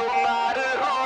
No matter who